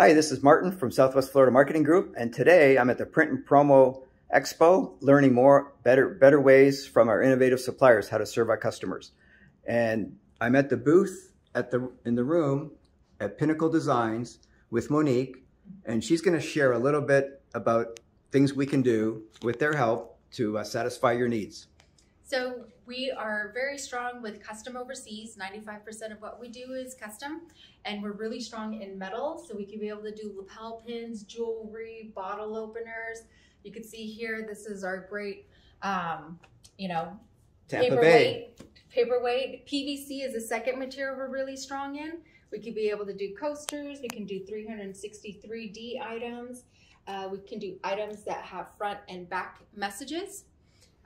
Hi, this is Martin from Southwest Florida Marketing Group, and today I'm at the Print and Promo Expo, learning more better better ways from our innovative suppliers how to serve our customers. And I'm at the booth at the in the room at Pinnacle Designs with Monique, and she's going to share a little bit about things we can do with their help to uh, satisfy your needs. So we are very strong with custom overseas. 95% of what we do is custom and we're really strong in metal. So we can be able to do lapel pins, jewelry, bottle openers. You can see here, this is our great, um, you know, Tampa paperweight. Bay. Paperweight. PVC is the second material we're really strong in. We could be able to do coasters. We can do 363D items. Uh, we can do items that have front and back messages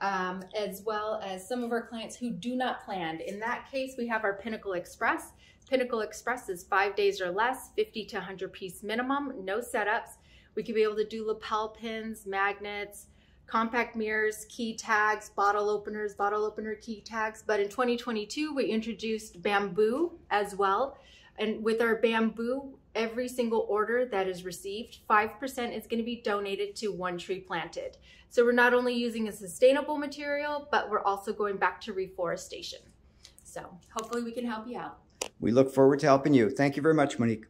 um, as well as some of our clients who do not plan. In that case, we have our Pinnacle Express. Pinnacle Express is five days or less, 50 to 100 piece minimum, no setups. We could be able to do lapel pins, magnets, compact mirrors, key tags, bottle openers, bottle opener key tags. But in 2022, we introduced bamboo as well. And with our bamboo, every single order that is received, 5% is gonna be donated to One Tree Planted. So we're not only using a sustainable material, but we're also going back to reforestation. So hopefully we can help you out. We look forward to helping you. Thank you very much, Monique.